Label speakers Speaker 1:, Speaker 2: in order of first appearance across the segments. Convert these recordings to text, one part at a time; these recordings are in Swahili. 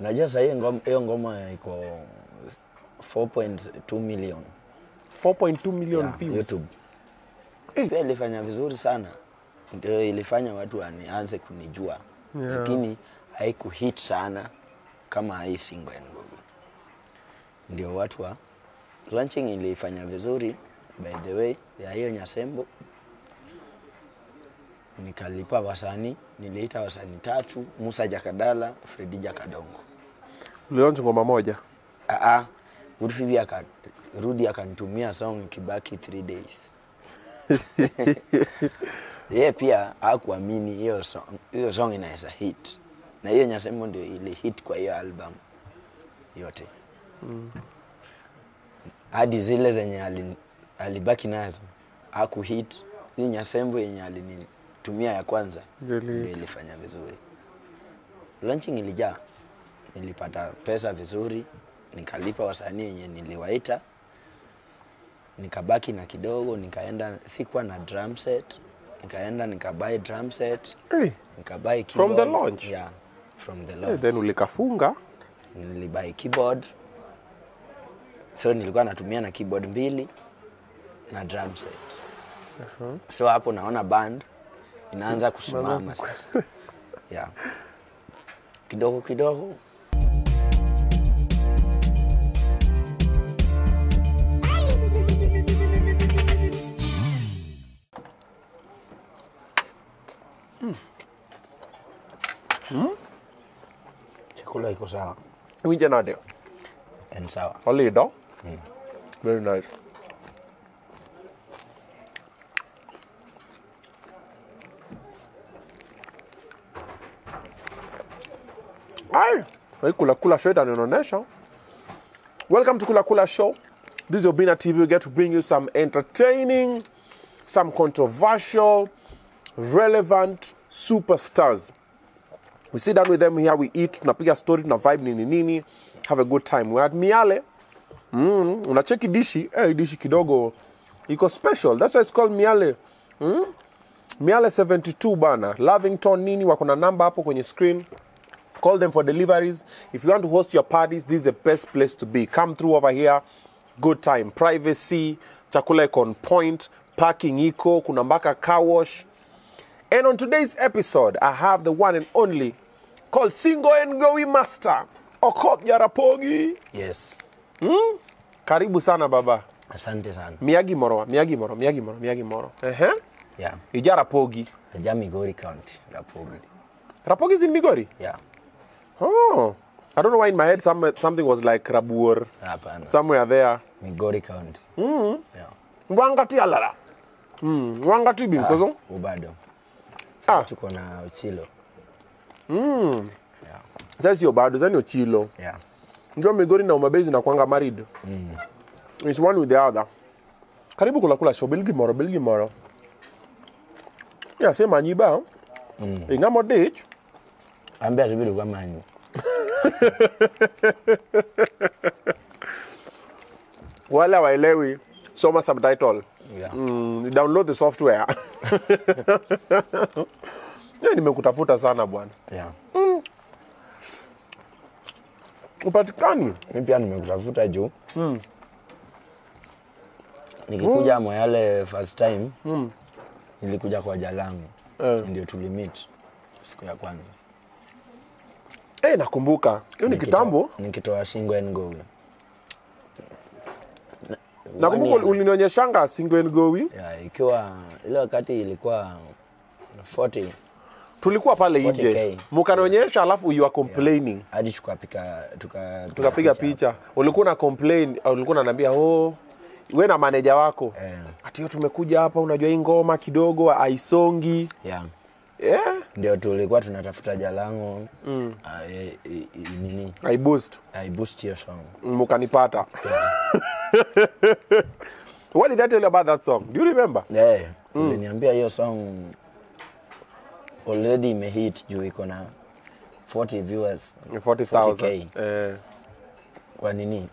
Speaker 1: Unajua sasa hiyo ngoma, hiyo ngoma iko 4.2 million
Speaker 2: 4.2 million
Speaker 1: yeah,
Speaker 2: views.
Speaker 1: YouTube. Hey. Pia ilifanya vizuri sana, ndio ilifanya watu wanianze kunijua
Speaker 2: Yeah.
Speaker 1: lakini haikuhit sana kama hii single ya Ngugi. Ndio watu wa launching ilifanya vizuri by the way ya hiyo Nyasembo, nikalipa wasanii, niliita wasanii tatu, Musa Jakadala, Fredi Jakadongo.
Speaker 2: Ulionja ngoma moja.
Speaker 1: Aa, akarudi akanitumia song kibaki 3 days. Yeye pia hakuamini hiyo song, hiyo song inaweza hit, na hiyo Nyasembo ndio ili hit kwa hiyo album yote hadi zile zenye ali- alibaki nazo hakuhit. Hii Nyasembo yenye alinitumia ya kwanza
Speaker 2: Ndio
Speaker 1: ilifanya vizuri. Launching ilijaa, nilipata pesa vizuri, nikalipa wasanii yenye niliwaita, nikabaki na kidogo, nikaenda, sikuwa na drum set, nikaenda nikabuy drum set,
Speaker 2: Hey,
Speaker 1: nikabuy
Speaker 2: From the
Speaker 1: keyboard.
Speaker 2: launch?
Speaker 1: Yeah, from the
Speaker 2: hey,
Speaker 1: launch.
Speaker 2: then ulikafunga.
Speaker 1: nilibuy keyboard, so nilikuwa natumia na keyboard mbili na drum set. Uh -huh. So hapo naona band inaanza kusimama sasa. Yeah. Kidogo kidogo chakula iko sawa
Speaker 2: Winja na ndio.
Speaker 1: and sawa.
Speaker 2: Olido. Very nice. Ay, hii kula kula show itanionyesha. Welcome to Kula Kula Show. This is Obina TV. We get to bring you some entertaining, some controversial, relevant superstars. We sit down with them here, we eat, tunapiga story, tuna vibe nini nini, have a good time. We're at Miale. Mm, unacheki dishi, eh, dishi kidogo iko special. That's why it's called Miale. Mm? Miale 72 bana. Lovington nini wako na namba hapo kwenye screen. Call them for deliveries. If you want to host your parties, this is the best place to be. Come through over here. Good time. Privacy, chakula iko on point, parking iko, kuna mpaka car wash. And on today's episode, I have the one and only called Singo and Gowi Master, Okot Yarapogi.
Speaker 1: Yes. Hmm?
Speaker 2: Karibu sana baba.
Speaker 1: Asante sana.
Speaker 2: Miyagi Moro, Miyagi Moro, Miyagi Moro, Miyagi Moro. Uh-huh.
Speaker 1: Yeah.
Speaker 2: Ijarapogi.
Speaker 1: Ija Migori County, Rapogi.
Speaker 2: Rapogi is in Migori?
Speaker 1: Yeah.
Speaker 2: Oh. I don't know why in my head some, something was like Rabur,
Speaker 1: Hapana.
Speaker 2: somewhere there.
Speaker 1: Migori County. Mm. Yeah.
Speaker 2: Wangati alara. Mm. Wangati bimkozo.
Speaker 1: Ubado.
Speaker 2: Ah.
Speaker 1: Tuko na Uchilo. Yeah.
Speaker 2: Sasa sio bado, sasa ni Ochilo.
Speaker 1: Yeah.
Speaker 2: Ndio Migori na Umabezi na kwanga married. It's one with the other. Karibu kula kula show Bilgi Moro, Bilgi Moro. Yeah, sema nyiba. Mm. Ingamo ditch.
Speaker 1: Ambia tubidi kwa manyi.
Speaker 2: Wala waelewi soma subtitle.
Speaker 1: Yeah.
Speaker 2: Mm, download the software. yeah, nimekutafuta sana bwana.
Speaker 1: Yeah.
Speaker 2: Upatikani.
Speaker 1: Mimi pia nimekutafuta juu. Nikikuja Moyale first time. Nilikuja kwa Jalangu.
Speaker 2: Eh.
Speaker 1: Ndio tulimit siku ya kwanza.
Speaker 2: Eh, nakumbuka. Hiyo ni kitambo.
Speaker 1: Nikitoa shingo and go.
Speaker 2: Nakumbuka
Speaker 1: na year.
Speaker 2: ulinionyeshanga single and Gowi.
Speaker 1: Yeah, ikiwa ile wakati ilikuwa 40
Speaker 2: Tulikuwa pale
Speaker 1: 40K.
Speaker 2: nje. Mukanionyesha alafu you are complaining.
Speaker 1: hadi tukapiga tuka
Speaker 2: Tukapiga picha. Ulikuwa na complain, ulikuwa unaniambia, "Oh, we na maneja wako."
Speaker 1: yeah.
Speaker 2: Ati tumekuja hapa unajua hii ngoma kidogo aisongi
Speaker 1: yeah.
Speaker 2: Yeah.
Speaker 1: Ndio tulikuwa tunatafuta Jalango mm. nini
Speaker 2: I boost.
Speaker 1: Hiyo song.
Speaker 2: Mukanipata. What did I tell you about that song? Do you remember?
Speaker 1: Yeah, uliniambia hiyo song already imehit juu iko na 40 viewers
Speaker 2: 40,000. Eh,
Speaker 1: kwa nini?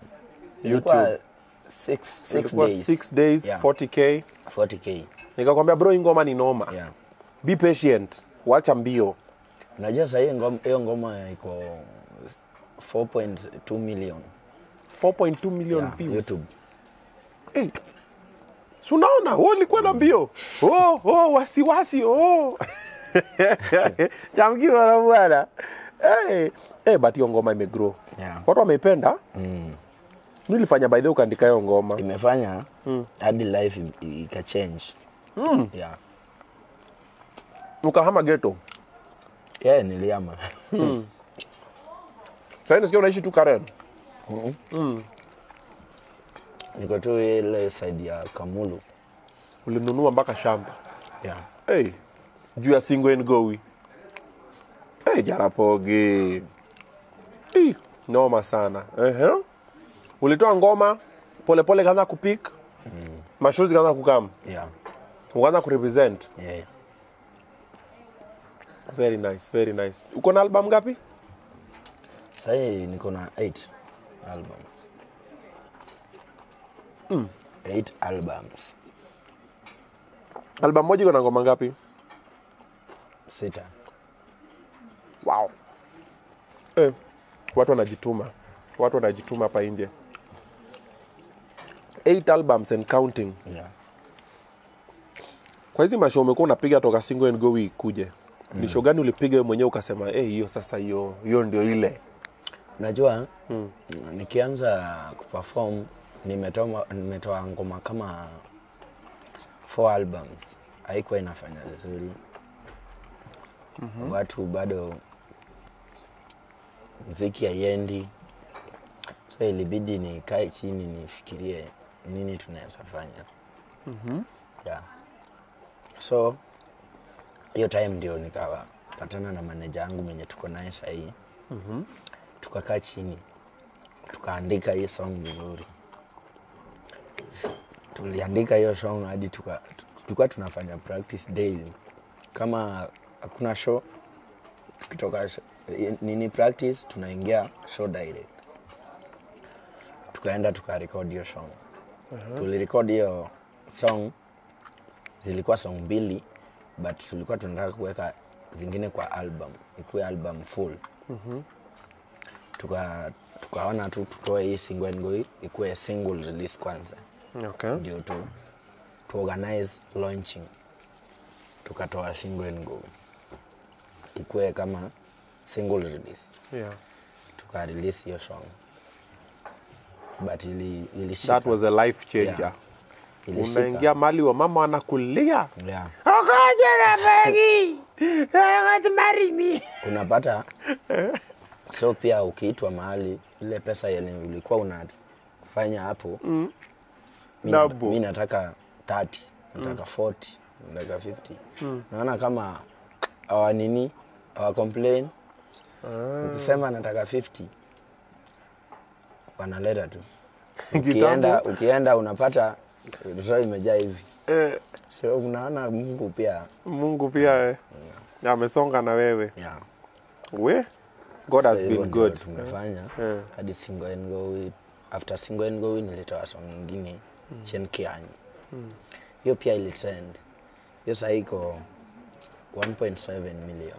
Speaker 2: YouTube.
Speaker 1: Six, six days.
Speaker 2: six days,
Speaker 1: Yeah.
Speaker 2: 40k.
Speaker 1: 40k.
Speaker 2: Nikakwambia bro, hii ngoma ni noma.
Speaker 1: Yeah.
Speaker 2: Be patient. Wacha mbio.
Speaker 1: Unajua sasa hiyo ngoma, hiyo ngoma iko 4.2 million
Speaker 2: 4.2 million
Speaker 1: yeah,
Speaker 2: views
Speaker 1: YouTube.
Speaker 2: hey. si unaona wewe ulikuwa na mbio oh, oh, wasiwasi oh. chamkiwana bwana hey. hey, but hiyo ngoma imegrow
Speaker 1: Yeah.
Speaker 2: watu wameipenda
Speaker 1: Mm.
Speaker 2: nilifanya by the way ukaandika hiyo ngoma
Speaker 1: Imefanya hadi life ikachange.
Speaker 2: mm.
Speaker 1: Yeah.
Speaker 2: Ukahama geto
Speaker 1: Yeah, niliama.
Speaker 2: Sasa nasikia unaishi tu karen
Speaker 1: Niko tu ile side ya Kamulu.
Speaker 2: ulinunua mpaka shamba
Speaker 1: Yeah.
Speaker 2: hey. juu ya singo ngowi hey, jarapogi hey. noma sana uh-huh. ulitoa ngoma polepole kaanza kupik mm. Mashuzi kaanza kukam
Speaker 1: Yeah.
Speaker 2: ukaanza kurepresent
Speaker 1: Yeah.
Speaker 2: Very nice very nice uko na album ngapi
Speaker 1: Sahii niko na 8 album. Mm. 8 albums.
Speaker 2: album moja iko na ngoma ngapi
Speaker 1: Sita.
Speaker 2: wow. eh, watu wanajituma watu wanajituma hapa India. eight albums and counting
Speaker 1: Yeah.
Speaker 2: kwa hizi masho umekuwa unapiga toka single and go week kuje ni show gani ulipiga wewe mwenyewe ukasema eh hiyo sasa hiyo hiyo ndio ile
Speaker 1: Najua nikianza kuperform nimetoa nimetoa ngoma kama four albums, haikuwa inafanya vizuri. Watu bado mziki haiendi, so ilibidi nikae chini nifikirie nini tunaweza fanya. Yeah. So hiyo time ndio nikapatana na maneja yangu mwenye tuko naye sahii. Tukakaa chini tukaandika hii song vizuri. Tuliandika hiyo song hadi tuka- tulikuwa tunafanya practice daily. Kama hakuna show tukitoka nini practice tunaingia show direct. Tukaenda tukarekod hiyo song. Tulirekod hiyo song zilikuwa song mbili but tulikuwa tunataka kuweka zingine kwa album ikuwe album full. Tuka tukaona tu tutoe hii single and go ikuwe single release kwanza.
Speaker 2: Okay.
Speaker 1: ndio tu tu organize launching. Tukatoa single and go ikuwe kama single release.
Speaker 2: Yeah.
Speaker 1: tuka release hiyo song. But ili ilishika.
Speaker 2: That was a life changer.
Speaker 1: Yeah.
Speaker 2: Unaingia mali wa mama anakulia.
Speaker 1: Yeah. Unapata? So pia ukiitwa mahali ile pesa yenye ulikuwa unafanya hapo mm. mi, na- nataka 30 nataka 40 nataka 50 naona kama awanini awa complain. Ukisema nataka 50 wanaleta tu. Ukienda, ukienda unapata roho imejaa hivi
Speaker 2: eh,
Speaker 1: so unaona mungu pia?
Speaker 2: Mungu pia eh, amesonga na wewe.
Speaker 1: Yeah.
Speaker 2: we god has
Speaker 1: So
Speaker 2: been good.
Speaker 1: tumefanya.
Speaker 2: Eh.
Speaker 1: hadi single and go with, after single and go nilitoa song nyingine chen kiany hiyo pia ilitrend hiyo saa iko 1.7 million.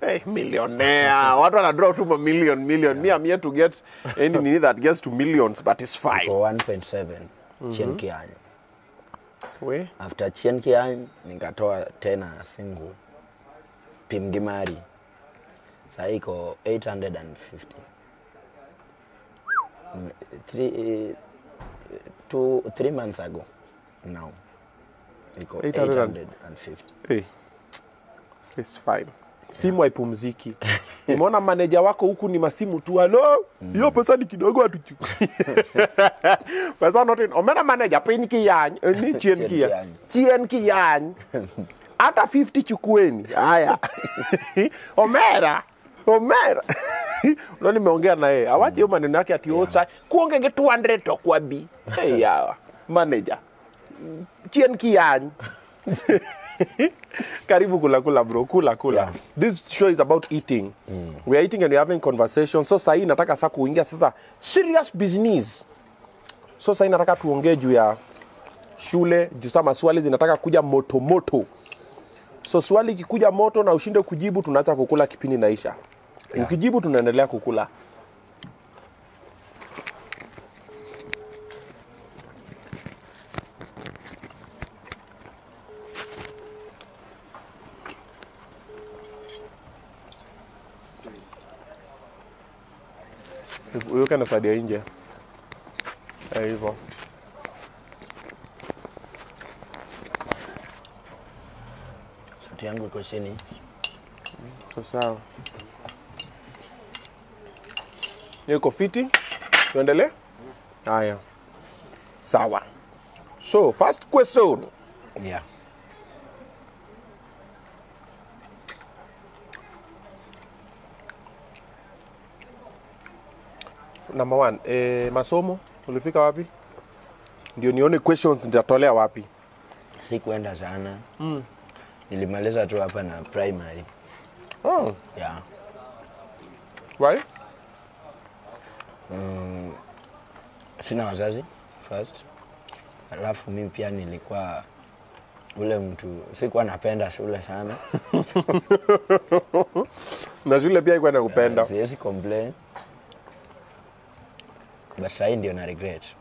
Speaker 2: Hey, millionaire. Watu wana draw tu ma million yeah. Me, I'm here to get any that gets to millions, but it's fine.
Speaker 1: 1.7 mm -hmm. chen kiany
Speaker 2: We,
Speaker 1: after Chien Kian nikatoa tena single pimgimari Sasa iko 850 Mm, three, eh, two, three months ago. Now iko
Speaker 2: 800
Speaker 1: 850
Speaker 2: hey, it's fine. Simu haipumziki. Nimeona maneja wako huku ni masimu tu. Halo, hiyo pesa ni kidogo hatuchukui. pesa not in. Omena maneja piny kiyany, eh, ni chien
Speaker 1: kiyany.
Speaker 2: Chien kiyany. Hata 50 chukueni. Haya. Omera. Omera. Ndio nimeongea na yeye. Awache hiyo maneno yake ati osa kuongege 200 to kwa bi. Hey yawa. maneja Chien kiyany. karibu kula kula bro. Kula kula.
Speaker 1: Yeah.
Speaker 2: this show is about eating. Mm. we are eating and we are having conversation. So sahii nataka sasa kuingia sasa serious business. So sahii nataka tuongee juu ya shule juu saa maswali zinataka kuja moto moto. So swali ikikuja moto na ushinde kujibu tunaacha kukula kipindi naisha yeah. ukijibu tunaendelea kukula uweke na sadi ya nje Eh, hivyo
Speaker 1: sauti yangu iko chini.
Speaker 2: So, sawa. Iko fiti. Tuendelee? Haya. Sawa. So first question.
Speaker 1: Yeah.
Speaker 2: Number one eh, masomo ulifika wapi? Ndio nione questions nitatolea wapi.
Speaker 1: Sikuenda sana. Mm. nilimaliza tu hapa na primary.
Speaker 2: Oh,
Speaker 1: yeah.
Speaker 2: why?
Speaker 1: Mm, sina wazazi first. Alafu mi pia nilikuwa ule mtu sikuwa napenda shule sana.
Speaker 2: Na shule pia ikuwa nakupenda
Speaker 1: siwezi complain but sahii ndio na regret.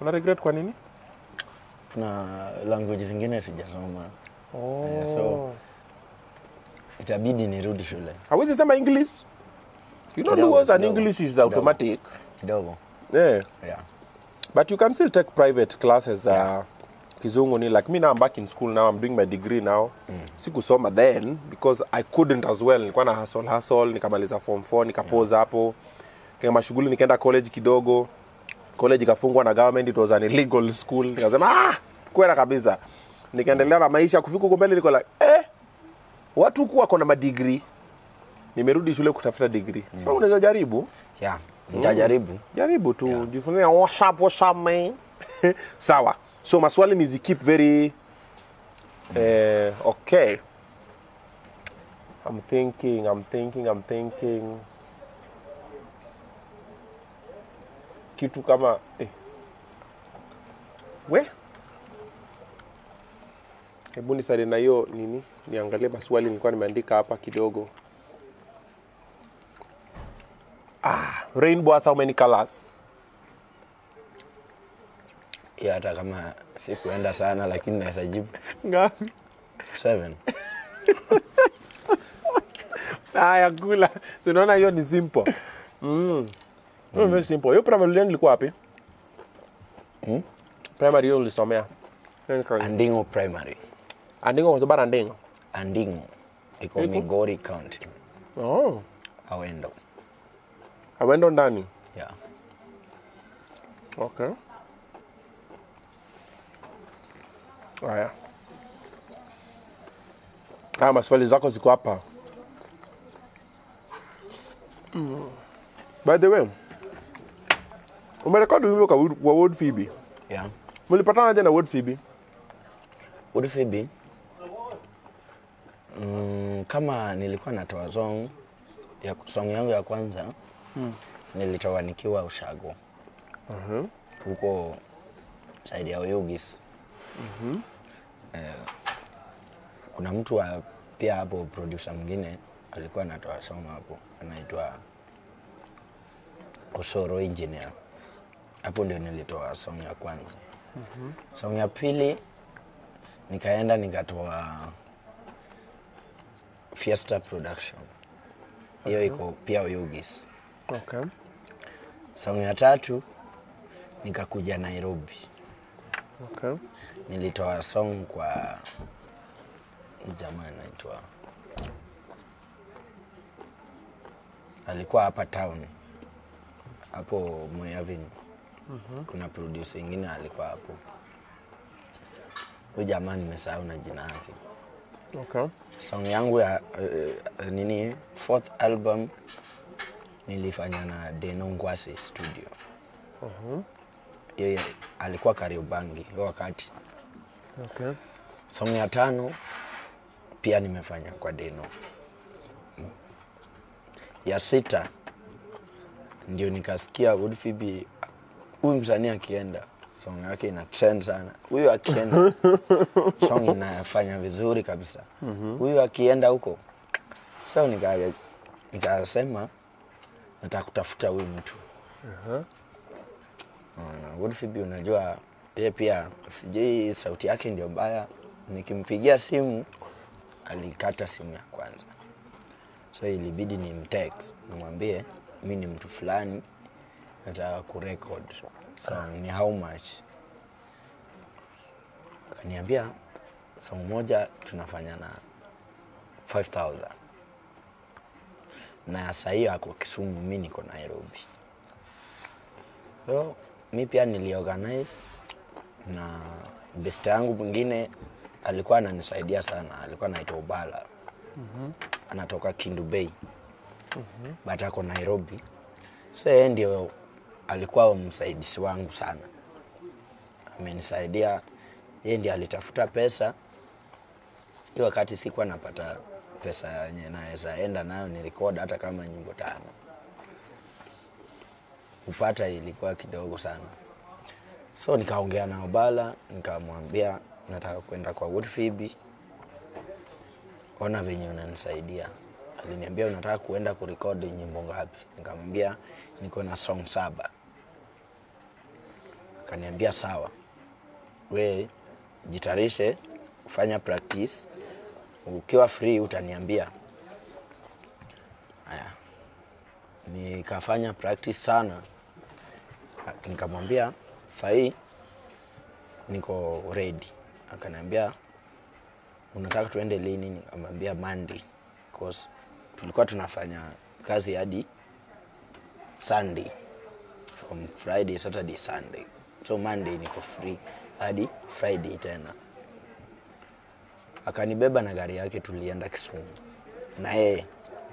Speaker 2: Una regret kwa nini?
Speaker 1: Kuna language zingine sijasoma.
Speaker 2: Oh.
Speaker 1: Yeah, so itabidi nirudi shule.
Speaker 2: Hawezi sema english. You know Lugos and english is the automatic.
Speaker 1: Kidogo.
Speaker 2: Yeah.
Speaker 1: yeah.
Speaker 2: but you can still take private classes uh,
Speaker 1: Yeah.
Speaker 2: kizungu ni like me now I'm back in school now I'm doing my degree now. Mm. sikusoma then because I couldn't as well. Nilikuwa na hustle hustle nikamaliza form 4 nikapoza hapo kama shughuli nikaenda college kidogo. College ikafungwa na government it was an illegal school. Nikasema ah kwera kabisa. Nikaendelea na maisha. Kufika huko mbele niko like eh watu huku wako na madigri. Nimerudi shule kutafuta degree so unaweza jaribu.
Speaker 1: Yeah. nitajaribu.
Speaker 2: Jaribu tu yeah. jifunze wash up, wash up, man. sawa. So maswali ni keep very eh, okay. I'm thinking i'm thinking i'm thinking kitu kama eh. we? Hebu nisali na hiyo nini? Niangalie maswali nilikuwa nimeandika hapa kidogo. Ah, rainbow has how many colors?
Speaker 1: Hiyo hata kama sikuenda sana lakini naweza jibu.
Speaker 2: Ngapi?
Speaker 1: Seven.
Speaker 2: Haya kula. Tunaona hiyo ni simple. Mm. Mm. very simple. Hiyo primary yenu ilikuwa wapi?
Speaker 1: Mm?
Speaker 2: primary hiyo ulisomea.
Speaker 1: Andingo primary.
Speaker 2: Andingo kwa sababu andingo.
Speaker 1: Andingo. Iko migori county.
Speaker 2: Oh.
Speaker 1: Awendo.
Speaker 2: Awendo ndani?
Speaker 1: Yeah.
Speaker 2: okay. Haya. Haya maswali zako ziko hapa. Mm. by the way umerekodi wimbo kwa kwa Wood Phoebe
Speaker 1: yeah.
Speaker 2: mlipatanaje na Word Phoebe
Speaker 1: Udfibi mm, kama nilikuwa natoa song ya song yangu ya kwanza hmm. nilitoa nikiwa ushago
Speaker 2: Mhm.
Speaker 1: huko saidi ya Oyugis eh, kuna mtu wa, pia hapo producer mwingine alikuwa anatoa song hapo anaitwa Osoro Engineer. Hapo ndio nilitoa song ya kwanza. mm -hmm. Song ya pili nikaenda nikatoa Fiesta Production, hiyo okay. iko pia Oyugis.
Speaker 2: okay
Speaker 1: Song ya tatu nikakuja Nairobi,
Speaker 2: okay
Speaker 1: nilitoa song kwa jamaa anaitwa alikuwa hapa town hapo Moyavini. Kuna producer ingine alikuwa hapo, huyu jamaa nimesahau na jina yake.
Speaker 2: okay
Speaker 1: Song yangu ya uh, nini fourth album nilifanya na Deno Ngwase studio. Yeye alikuwa Kariobangi wakati.
Speaker 2: okay
Speaker 1: Song ya tano pia nimefanya kwa Deno. Ya sita ndio nikasikia Wood Phoebe, huyu msanii akienda song yake ina trend sana, huyu akienda song inafanya vizuri kabisa, huyu akienda huko. So nika nikasema nataka kutafuta huyu mtu. Uh, Phoebe unajua ye pia sijui sauti yake ndio mbaya. Nikimpigia simu alikata simu ya kwanza, so ilibidi ni mtext nimwambie mi ni mtu fulani nataka kurekod song ni how much? Kaniambia song moja tunafanya na 5000 na saa hiyo ako kisumu mi niko nairobi. So mi pia niliorganize na best yangu mwingine alikuwa ananisaidia sana. Alikuwa anaitwa ubala anatoka kindu bay. But ako nairobi. So yeye ndio alikuwa msaidizi wangu sana. Amenisaidia yeye ndiye alitafuta pesa. Hiyo wakati sikuwa napata pesa yenye naweza enda nayo ni record hata kama nyimbo tano. Kupata ilikuwa kidogo sana. So nikaongea na Obala nikamwambia nataka kwenda kwa Wood ona venye unanisaidia. Aliniambia unataka kuenda kurekodi nyimbo ngapi? Nikamwambia niko na song saba. Akaniambia sawa. We jitarishe kufanya practice. Ukiwa free utaniambia. Haya nikafanya practice sana. Nikamwambia sahii niko ready. Akaniambia unataka tuende lini? Nikamwambia monday. Cause tulikuwa tunafanya kazi hadi sunday. From friday saturday sunday. So monday niko free. Hadi friday tena. Akanibeba na gari yake tulienda kisumu. Na yeye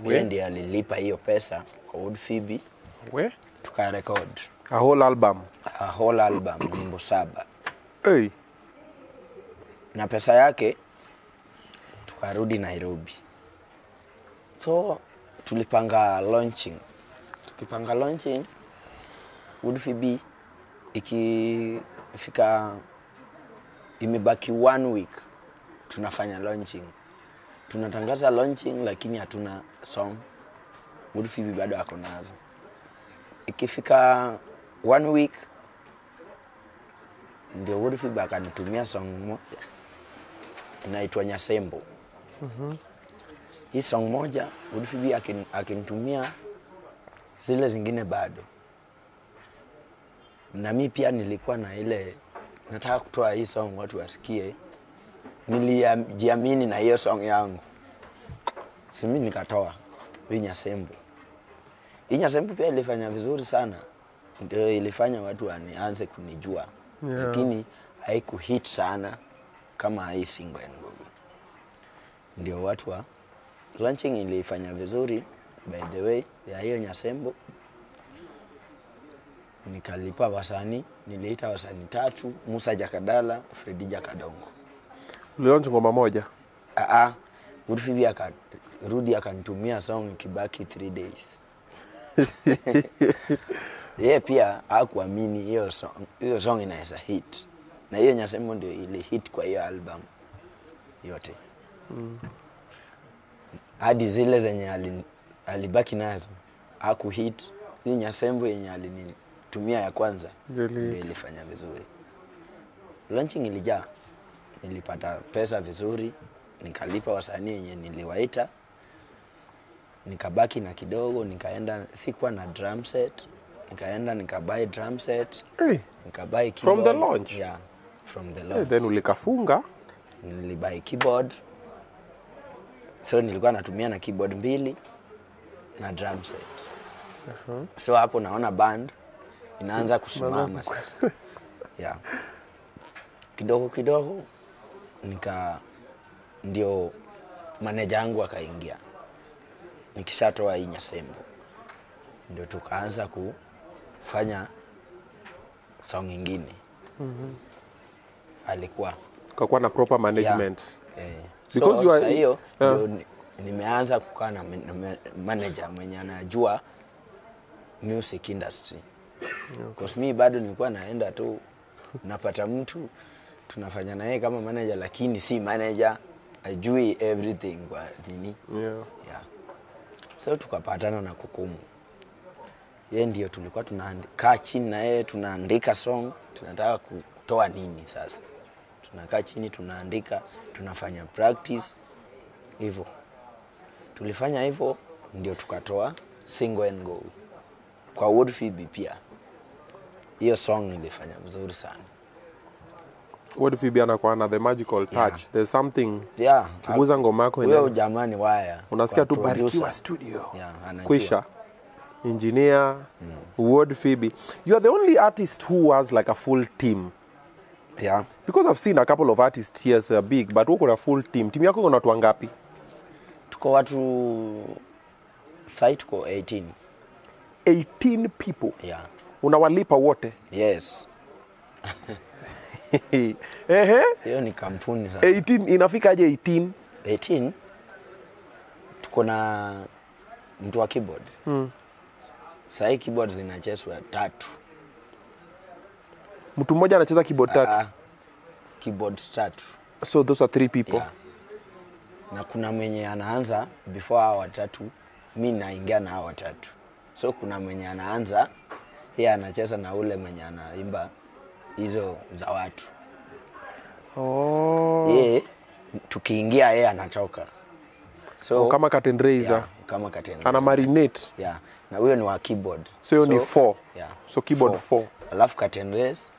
Speaker 1: yeye ndiye alilipa hiyo pesa kwa Wood Phoebe.
Speaker 2: We?
Speaker 1: tukarekod
Speaker 2: A whole album.
Speaker 1: a whole album nyimbo saba.
Speaker 2: Hey.
Speaker 1: na pesa yake tukarudi Nairobi. So tulipanga launching, tukipanga launching Wood Phoebe ikifika imebaki one week tunafanya launching, tunatangaza launching, lakini hatuna song. Wood Phoebe bado ako nazo. Ikifika one week ndio Wood Phoebe akanitumia song moja inaitwa Nyasembo. Hii song moja Wood akinitumia akin- zile zingine bado. Na mi pia nilikuwa na ile nataka kutoa hii song watu wasikie, nilijiamini na hiyo song yangu, simi nikatoa hii Nyasembo. Hii Nyasembo pia ilifanya vizuri sana, ndio ilifanya watu wanianze kunijua
Speaker 2: Yeah.
Speaker 1: lakini haikuhit sana kama hii single. Ndio watu wa launching ilifanya vizuri by the way ya hiyo Nyasembo, nikalipa wasani niliita wasani tatu, Musa Jakadala, Fredi Jakadongo.
Speaker 2: Ulionja ngoma moja.
Speaker 1: Phoebe akarudi akanitumia song Kibaki 3 days. Yeye pia hakuamini hiyo song, hiyo song inaweza hit, na hiyo Nyasembo ndio ili hit kwa hiyo album yote Mm. hadi zile zenye alibaki nazo akuhit Hii Nyasembo yenye alinitumia ya kwanza Ndio ilifanya vizuri. Launching ilijaa, nilipata pesa vizuri, nikalipa wasanii yenye niliwaita, nikabaki na kidogo, nikaenda, sikuwa na drum set, nikaenda nikabai drum set,
Speaker 2: Hey.
Speaker 1: nikabuy
Speaker 2: From the launch?
Speaker 1: Yeah, from the
Speaker 2: Hey,
Speaker 1: launch.
Speaker 2: then ulikafunga.
Speaker 1: nilibai keyboard, so nilikuwa natumia na keyboard mbili na drum set. Uh -huh. So hapo naona band inaanza kusimama sasa. Yeah. Kidogo kidogo nika ndio maneja yangu akaingia, nikishatoa hii Nyasembo ndio tukaanza kufanya song ingine. Alikuwa
Speaker 2: kakuwa na proper management. yeah.
Speaker 1: Eh,
Speaker 2: Because
Speaker 1: so,
Speaker 2: you are-
Speaker 1: hiyo
Speaker 2: yeah.
Speaker 1: ndio nimeanza kukaa na man- manager mwenye anajua music industry. Because mi bado nilikuwa naenda tu napata mtu tunafanya naye kama manager lakini si manager ajui everything kwa nini.
Speaker 2: Yeah.
Speaker 1: yeah. so tukapatana na kukumu. Ye ndio tulikuwa tunakaa chini na yeye tunaandika song tunataka kutoa nini sasa. Tunakaa chini tunaandika tunafanya practice hivyo tulifanya hivyo ndio tukatoa single and go kwa Woodfield pia hiyo song ilifanya vizuri sana
Speaker 2: Phoebe anakuwa na the magical touch.
Speaker 1: Yeah.
Speaker 2: There's something
Speaker 1: yeah,
Speaker 2: kiguza ngoma yako ina
Speaker 1: jamani waya
Speaker 2: unasikia tu barikiwa studio.
Speaker 1: yeah, anajua.
Speaker 2: Kwisha. Engineer, mm. Ward Phoebe. You are the only artist who has like a full team.
Speaker 1: yeah.
Speaker 2: Because I've seen a couple of artists here so big, but uko na full team. Timu yako kuna watu wangapi?
Speaker 1: Tuko watu sai tuko 18
Speaker 2: 18 people.
Speaker 1: yeah.
Speaker 2: Unawalipa wote.
Speaker 1: yes
Speaker 2: Ehe.
Speaker 1: hiyo ni kampuni sasa
Speaker 2: 18 inafika aje 18?
Speaker 1: 18 tuko na mtu wa keyboard mm. sahii keyboard zinachezwa tatu
Speaker 2: Mtu mmoja anacheza keyboard tatu.
Speaker 1: uh, keyboard tatu
Speaker 2: So those are three people.
Speaker 1: yeah. Na kuna mwenye anaanza before hawa watatu mi naingia na hawa watatu so kuna mwenye anaanza yeye anacheza na ule mwenye anaimba hizo za watu
Speaker 2: Oh.
Speaker 1: Ye, tukiingia yeye anatoka so oh,
Speaker 2: Kama curtain raiser.
Speaker 1: yeah, kama curtain
Speaker 2: Ana marinate.
Speaker 1: yeah. na huyo ni wa keyboard
Speaker 2: So hiyo so, ni four.
Speaker 1: yeah.
Speaker 2: So keyboard 4
Speaker 1: alafu curtain raise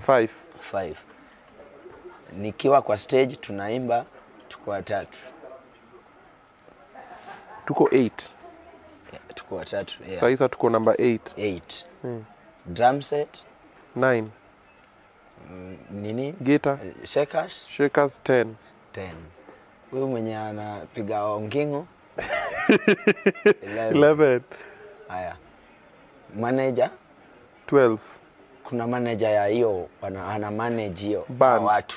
Speaker 2: Five.
Speaker 1: five nikiwa kwa stage tunaimba tuko watatu
Speaker 2: Tuko 8.
Speaker 1: yeah, tuko watatu yeah.
Speaker 2: Sasa hizo tuko number 8.
Speaker 1: eight drum set
Speaker 2: 9.
Speaker 1: nini
Speaker 2: Guitar.
Speaker 1: Eh, shakers
Speaker 2: Shakers 10.
Speaker 1: 10 huyu mwenye anapiga ongingo 11
Speaker 2: 11.
Speaker 1: haya manager
Speaker 2: 12.
Speaker 1: kuna manager ya hiyo ana, ana manage hiyo watu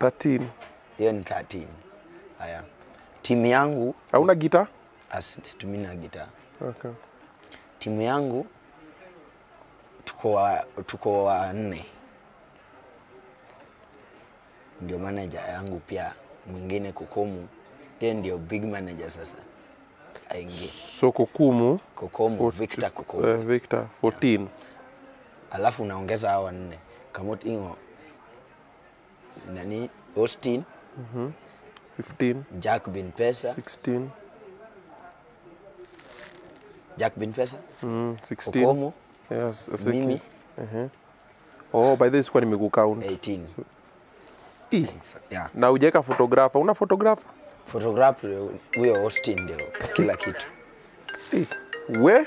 Speaker 2: 13.
Speaker 1: hiyo ni 13 haya timu yangu
Speaker 2: Hauna
Speaker 1: gita? situmii na gita.
Speaker 2: Okay.
Speaker 1: timu yangu tuko wa, tuko wa nne. ndio manager yangu pia mwingine kukumu yeye ndio big manager sasa aingie
Speaker 2: So Kukumu,
Speaker 1: kukumu Victor kukumu
Speaker 2: uh, Victor 14.
Speaker 1: alafu naongeza hao wanne kamotingo nani Austin
Speaker 2: 15.
Speaker 1: Jack bin Pesa
Speaker 2: 16.
Speaker 1: Jack bin Pesa
Speaker 2: Mm, 16.
Speaker 1: Okomo
Speaker 2: Yes, a
Speaker 1: mimi
Speaker 2: 16. Oh, by this kwa nimekukount.
Speaker 1: 18
Speaker 2: so, I,
Speaker 1: yeah.
Speaker 2: Na ujeka photographer. Una photographer?
Speaker 1: photographer huyo Austin ndio kila kitu
Speaker 2: is We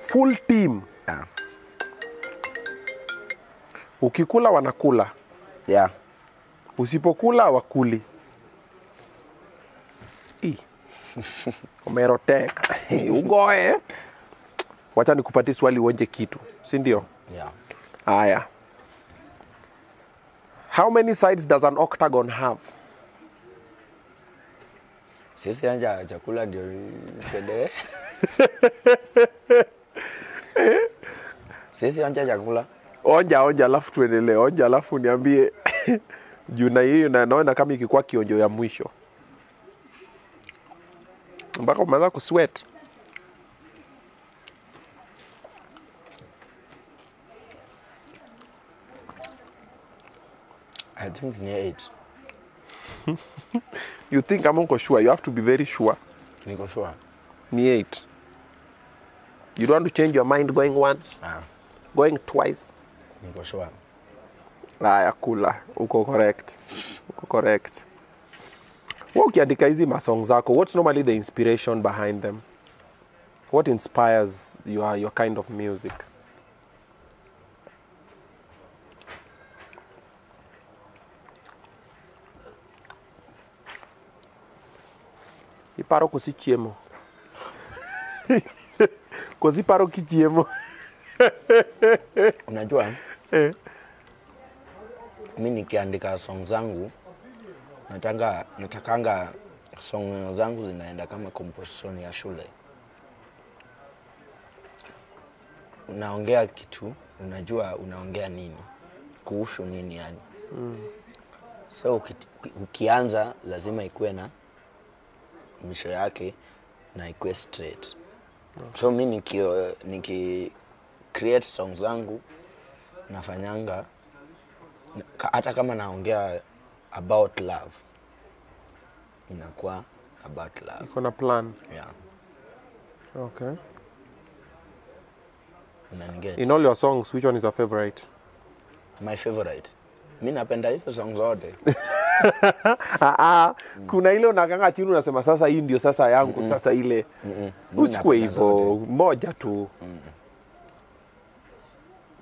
Speaker 2: full team.
Speaker 1: yeah.
Speaker 2: Ukikula wanakula.
Speaker 1: Yeah.
Speaker 2: Usipokula wakuli. omero Umeroteka. Ugoe. Wacha nikupatie swali uonje kitu, si ndio?
Speaker 1: Yeah.
Speaker 2: aya How many sides does an octagon have?
Speaker 1: Sisi anja chakula ndio pendee Sisi anja chakula.
Speaker 2: Onja onja, alafu tuendelee. Onja alafu niambie juu na hiyo na naona kama ikikuwa kionjo ya mwisho mpaka umeanza kusweat.
Speaker 1: I think ni eight.
Speaker 2: You think I'm uko sure, you have to be very sure.
Speaker 1: Niko sure.
Speaker 2: Ni eight. You don't want to change your mind going once,
Speaker 1: Ah,
Speaker 2: going twice.
Speaker 1: niko sure.
Speaker 2: Haya, kula, uko correct, uko correct. Wewe ukiandika hizi masong zako, what's normally the inspiration behind them? What inspires your, your kind of music? Iparo kosi chiemo. kosi paro kichiemo.
Speaker 1: Unajua?
Speaker 2: Eh.
Speaker 1: Mi nikiandika song zangu natanga natakanga song zangu zinaenda kama composition ya shule. Unaongea kitu, unajua unaongea nini, kuhusu nini yani. mm. So uki, ukianza lazima ikuwe na misho yake na ikuwe straight. okay. So mi niki, niki create song zangu nafanyanga hata kama naongea about love inakuwa about love.
Speaker 2: Iko na plan.
Speaker 1: yeah.
Speaker 2: Okay.
Speaker 1: unaniget
Speaker 2: In all your songs, which one is your favorite?
Speaker 1: my favorite. Mi napenda hizo song zote.
Speaker 2: Ah, ah, kuna ile unakanga chini unasema sasa hii ndio sasa yangu sasa ile. Usikue
Speaker 1: napenda
Speaker 2: hivyo moja tu.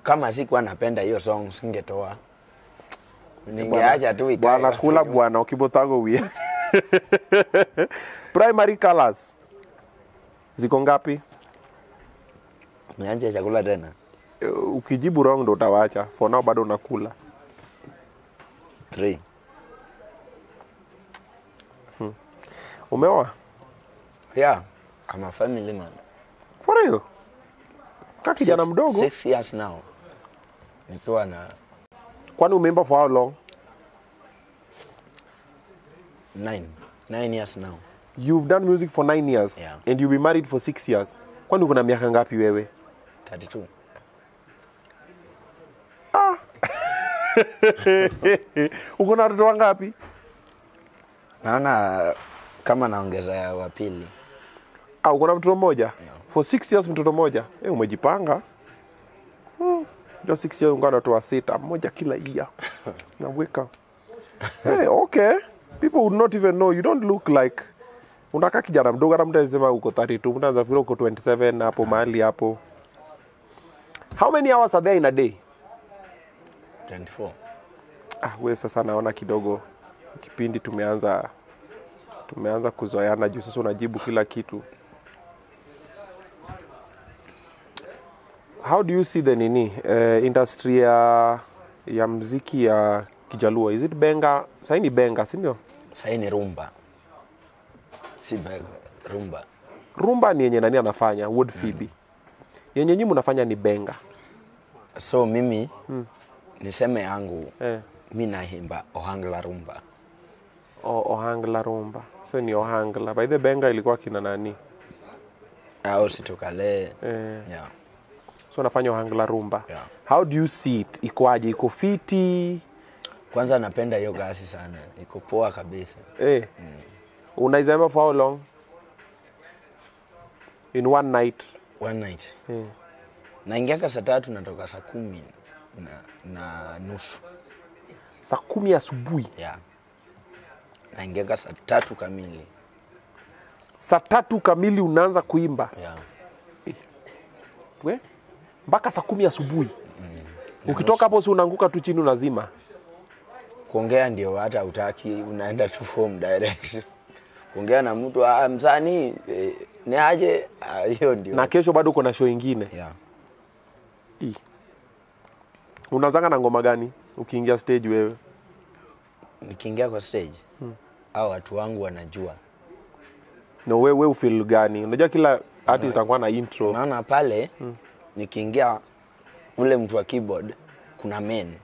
Speaker 1: Kama sikuwa napenda hiyo song singetoa ningeacha tu ikae.
Speaker 2: Bwana kula bwana ukibothago wia primary colors. Ziko ngapi?
Speaker 1: Nianze chakula tena.
Speaker 2: Eh, ukijibu wrong ndo utawacha for now bado unakula.
Speaker 1: Three.
Speaker 2: umeoa?
Speaker 1: Yeah I'm a family man.
Speaker 2: For real? Kaka kijana mdogo?
Speaker 1: six years now. Nikiwa na
Speaker 2: kwani umeimba for how long?
Speaker 1: Nine. Nine years now.
Speaker 2: You've done music for nine years.
Speaker 1: Yeah.
Speaker 2: and you've been married for six years. Kwani uko na miaka ngapi wewe?
Speaker 1: 32
Speaker 2: uko na watoto wangapi?
Speaker 1: Naona kama naongeza ya wa pili.
Speaker 2: Ah, uko na mtoto mmoja?
Speaker 1: Yeah.
Speaker 2: for six years mtoto mmoja? Eh, umejipanga. Hmm. Jo six years unga natoa sita mmoja kila year. Naweka. Hey, okay. People would not even know. You don't look like unaka kijana mdogo hata mtaweza sema uko 32 mtaanza uko 27 hapo mahali hapo. How many hours are there in a day?
Speaker 1: 24
Speaker 2: ah, wewe sasa naona kidogo. Kipindi tumeanza tumeanza kuzoeana juu sasa unajibu kila kitu how do you see the nini uh, industry ya ya mziki ya kijaluo? Is it benga? Saini ni benga
Speaker 1: sahii ni rumba. Si benga, rumba.
Speaker 2: Rumba ni yenye nani anafanya? Wood phoebe. Yenye nyinyi mnafanya ni benga.
Speaker 1: So mimi mm. niseme yangu
Speaker 2: eh.
Speaker 1: mi nahimba ohangla rumba.
Speaker 2: O, ohangla rumba. So ni ohangla. By the benga ilikuwa kina nani?
Speaker 1: Au sitokale.
Speaker 2: eh.
Speaker 1: yeah.
Speaker 2: So nafanya ohangla rumba.
Speaker 1: Yeah.
Speaker 2: how do you see it? Ikoaje? Iko fiti?
Speaker 1: Kwanza napenda hiyo gasi sana. Iko poa kabisa.
Speaker 2: Eh. unaizema for how long? In one night?
Speaker 1: One night.
Speaker 2: Eh.
Speaker 1: naingiaka saa tatu natoka saa kumi na, na nusu.
Speaker 2: Saa kumi asubuhi?
Speaker 1: Yeah. naingiaka saa tatu kamili.
Speaker 2: Saa tatu kamili unaanza kuimba?
Speaker 1: Yeah.
Speaker 2: we mpaka saa kumi asubuhi. Mm. ukitoka hapo si unaanguka tu chini unazima.
Speaker 1: Kuongea ndio hata utaki unaenda tu home direct. Kuongea na mtu ah, msanii eh, ni aje? Ah, hiyo ndio.
Speaker 2: Na kesho bado uko na show ingine.
Speaker 1: Yeah.
Speaker 2: Unaanzanga na ngoma gani ukiingia stage wewe?
Speaker 1: Nikiingia kwa stage au watu wangu wanajua.
Speaker 2: No we, we ufil gani? Unajua kila artist anakuwa na intro.
Speaker 1: Unaona pale nikiingia ule mtu wa keyboard kuna men.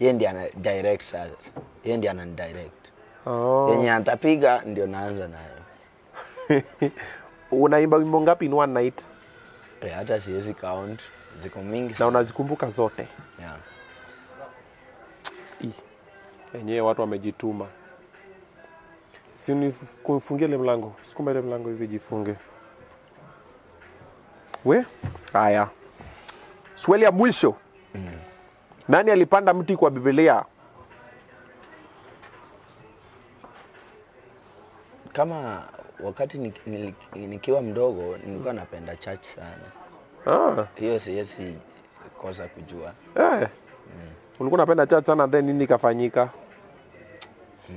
Speaker 1: Ye ndi ana direct sasa ye ndi ana direct.
Speaker 2: Oh.
Speaker 1: yenye atapiga ndio naanza nayo.
Speaker 2: Unaimba wimbo ngapi in one night?
Speaker 1: Eh, hata siwezi count. Ziko mingi
Speaker 2: na unazikumbuka zote?
Speaker 1: Yeah.
Speaker 2: Enyewe watu wamejituma. Si unifungie ile mlango. Sukuma ile mlango hivi jifunge we? Haya. Swali ya mwisho. Nani alipanda mti kwa bibilia
Speaker 1: kama wakati nik- ni, nikiwa mdogo nilikuwa napenda church sana.
Speaker 2: Ah,
Speaker 1: hiyo siwezi kosa kujua.
Speaker 2: Eh. mm. ulikuwa napenda church sana then nini ikafanyika?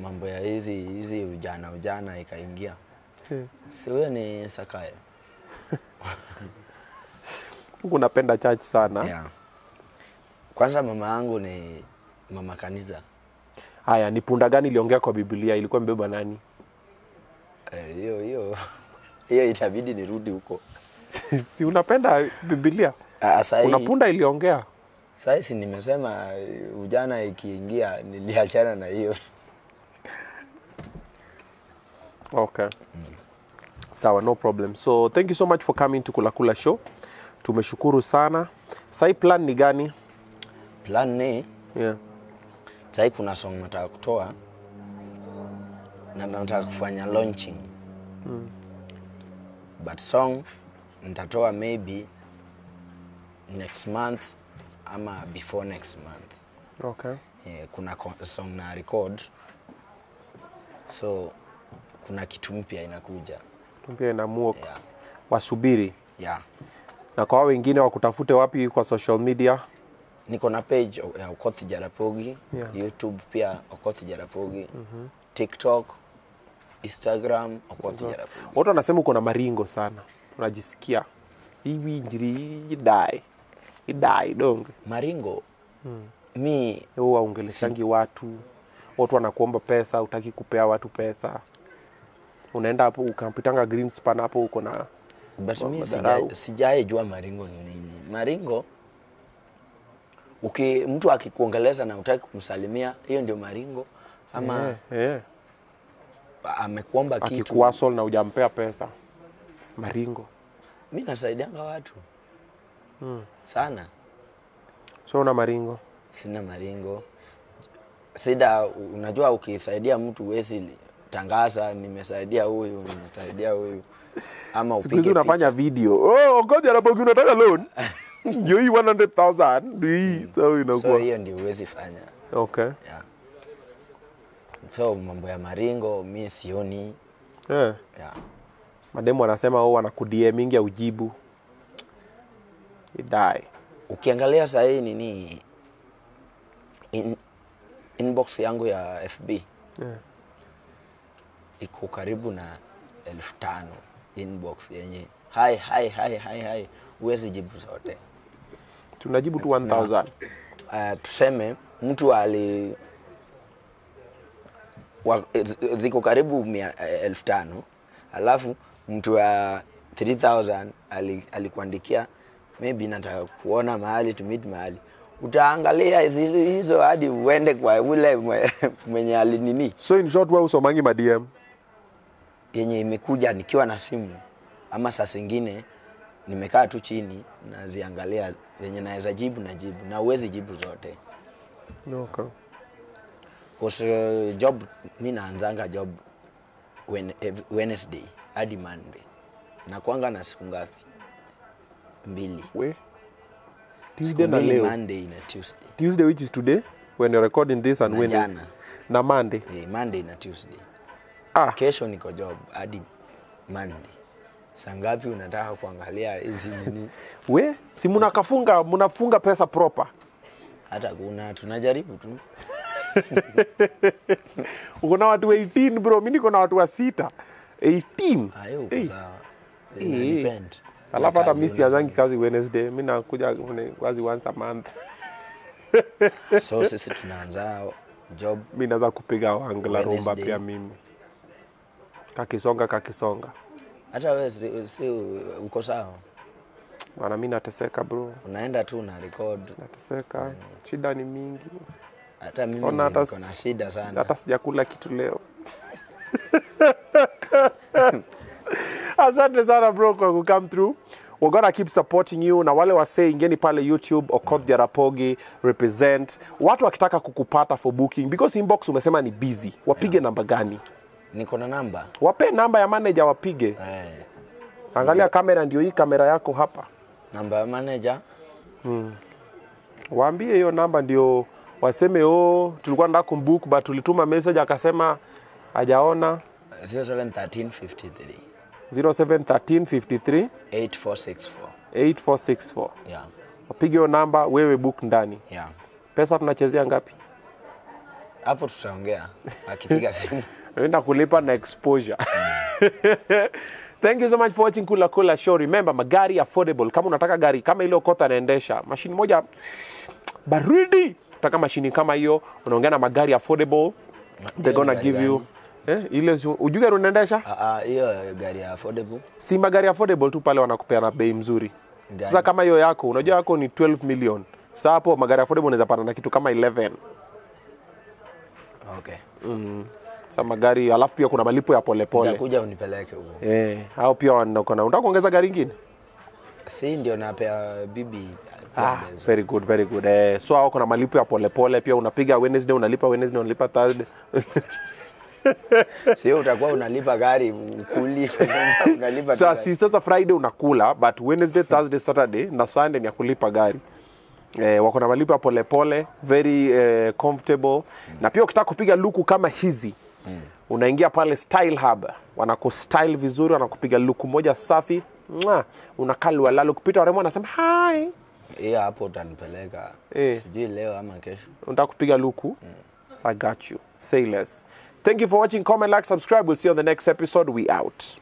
Speaker 1: Mambo ya hizi hizi ujana ujana ikaingia.
Speaker 2: Yeah.
Speaker 1: si huyo ni sakayo
Speaker 2: huku napenda church sana
Speaker 1: yeah. kwanza mama yangu ni mama kanisa
Speaker 2: haya ni punda gani iliongea kwa Biblia? ilikuwa mbeba nani
Speaker 1: Eh, hiyo hiyo hiyo itabidi nirudi huko
Speaker 2: si unapenda Biblia?
Speaker 1: Ah, sahi-
Speaker 2: kuna punda iliongea
Speaker 1: Sasa si nimesema ujana ikiingia niliachana na hiyo
Speaker 2: Okay. Mm. Sawa, no problem. So thank you so much for coming to Kula Kula Show. Tumeshukuru sana. Sai plan ni gani?
Speaker 1: plan ni
Speaker 2: Yeah.
Speaker 1: sahi kuna song nataka kutoa na nataka kufanya launching mm. but song nitatoa maybe next month ama before next month
Speaker 2: Okay.
Speaker 1: Yeah, kuna song na record so kuna kitu mpya inakuja
Speaker 2: mpya inamua
Speaker 1: yeah.
Speaker 2: wasubiri.
Speaker 1: Yeah.
Speaker 2: Na kwa wengine wakutafute wapi kwa social media?
Speaker 1: niko na page ya Okoth Jarapogi
Speaker 2: Yeah.
Speaker 1: YouTube pia Okoth Jarapogi mm -hmm. TikTok Instagram Okoth Jarapogi.
Speaker 2: Watu wanasema uko na maringo sana, unajisikia hivi injiri idai idai donge.
Speaker 1: Maringo? Mi
Speaker 2: huwa ungeleshangi watu, watu wanakuomba pesa, utaki kupea watu pesa, unaenda hapo ukampitanga Greenspan hapo uko na
Speaker 1: but mi sijae jua maringo ni nini. Maringo uki mtu akikuongeleza na utaki kumsalimia, hiyo ndio maringo ama
Speaker 2: eh, yeah.
Speaker 1: amekuomba kitu.
Speaker 2: na ujampea pesa, maringo.
Speaker 1: Mi nasaidianga watu sana,
Speaker 2: So una maringo
Speaker 1: sina maringo. Sida, unajua ukisaidia mtu wezi tangaza nimesaidia huyu, nimesaidia huyu ama
Speaker 2: unafanya video. Oh, ngoja Jarapogi unataka loan? Ndio hii 100,000 ndio hii. So
Speaker 1: picha.
Speaker 2: inakuwa.
Speaker 1: So hiyo ndio huwezi fanya.
Speaker 2: Okay.
Speaker 1: Yeah. So mambo ya maringo mi sioni.
Speaker 2: Yeah.
Speaker 1: yeah.
Speaker 2: mademu wanasema oh, wanakudie mingi ya ujibu. Idai
Speaker 1: Ukiangalia sahii nini in, inbox yangu ya FB
Speaker 2: yeah.
Speaker 1: iko karibu na elfu tano inbox yenye hai hai hai hai hai, huwezi jibu zote.
Speaker 2: tunajibu tu 1000
Speaker 1: Uh, tuseme mtu ali wa, ziko karibu mia, eh, elfu tano alafu mtu wa 3000 ali, alikuandikia maybe nataka kuona mahali to meet mahali. Utaangalia hizo hadi uende kwa ule mwe- mwenye alinini
Speaker 2: so in short wewe usomangi madm
Speaker 1: yenye imekuja nikiwa na simu ama saa zingine nimekaa tu chini naziangalia yenye naweza jibu na jibu na uwezi jibu zote
Speaker 2: okay.
Speaker 1: Cause, uh, job mi naanzanga job Wednesday hadi Monday. na kwanga na siku ngapi? Mbili.
Speaker 2: we tuesday na leo
Speaker 1: Monday na Tuesday.
Speaker 2: tuesday which is today when you're recording this and
Speaker 1: Na
Speaker 2: when
Speaker 1: jana.
Speaker 2: na monday
Speaker 1: Eh, Monday na Tuesday.
Speaker 2: Ah
Speaker 1: Kesho niko job hadi Monday. Saa ngapi unataka kuangalia hizi nini?
Speaker 2: we si mnakafunga mnafunga pesa proper
Speaker 1: Hata kuna tunajaribu tu.
Speaker 2: uko na watu 18 bro mi niko na watu wa sita 18
Speaker 1: Hayo uko sawa.
Speaker 2: Eh.
Speaker 1: Ina depend.
Speaker 2: alafu hata
Speaker 1: Kazi
Speaker 2: mi kazi wednesday mi nakuja kazi once a month
Speaker 1: So sisi tunaanza job
Speaker 2: mi naweza kupiga wangla rumba pia mimi kakisonga kakisonga.
Speaker 1: Hata wewe si, si uko sawa.
Speaker 2: bana mi nateseka bro.
Speaker 1: Unaenda tu na record.
Speaker 2: Nateseka. Shida ni mingi.
Speaker 1: Hata mimi
Speaker 2: Ona hata
Speaker 1: niko na shida sana.
Speaker 2: hata sijakula kitu leo. Asante sana bro kwa ku come through. We're gonna keep supporting you. Na wale wasee ingeni pale youtube okoth jarapogi represent. Watu wakitaka kukupata for booking because inbox umesema ni busy. Wapige namba gani
Speaker 1: niko na namba?
Speaker 2: Wape namba ya manager wapige.
Speaker 1: Eh,
Speaker 2: angalia kamera ndio hii kamera yako hapa.
Speaker 1: Namba ya manager? Mm.
Speaker 2: waambie hiyo namba ndio waseme oh tulikuwa nataka kumbook but tulituma message akasema hajaona.
Speaker 1: 071353
Speaker 2: 071353
Speaker 1: 8464
Speaker 2: 8464
Speaker 1: yeah.
Speaker 2: Wapige hiyo namba wewe book ndani.
Speaker 1: Yeah.
Speaker 2: Pesa tunachezea ngapi?
Speaker 1: Hapo tutaongea. Akipiga simu
Speaker 2: naenda kulipa na exposure. Thank you so much for watching kula kula show. Remember magari affordable. Kama unataka gari kama ile Okotha anaendesha mashini moja baridi. Taka mashini kama hiyo unaongea na magari affordable they're gonna give you eh, ile ujui gari unaendesha?
Speaker 1: Ah, ah, hiyo gari affordable.
Speaker 2: Si magari affordable tu pale wanakupeana bei mzuri. Sasa kama hiyo yako unajua yako ni 12 million. Sasa hapo magari affordable unaweza pata na kitu kama 11
Speaker 1: okay
Speaker 2: sasa magari alafu pia kuna malipo ya polepole.
Speaker 1: Nitakuja unipeleke huko.
Speaker 2: Eh, hao pia wanakona unataka kuongeza gari nyingine?
Speaker 1: si ndio napea bibi
Speaker 2: ah, very good very good. Eh, so hao kuna malipo ya polepole pia unapiga wednesday unalipa wednesday unalipa thursday
Speaker 1: sio utakuwa unalipa gari ukuli. Unalipa So
Speaker 2: si sasa friday unakula but wednesday thursday saturday na sunday ni ya kulipa gari. Eh, wako na malipo ya polepole very eh, comfortable. Na pia ukitaka kupiga luku kama hizi unaingia pale style hub wanakustyle vizuri wanakupiga luku moja safi. Unakaa lualalo kupita waremo anasema hi.
Speaker 1: Hiyo hapo utanipeleka.
Speaker 2: Eh.
Speaker 1: sijui leo ama kesho.
Speaker 2: Unataka kupiga luku i got you. Say less. Thank you for watching. Comment like subscribe. We'll see you on the next episode. We out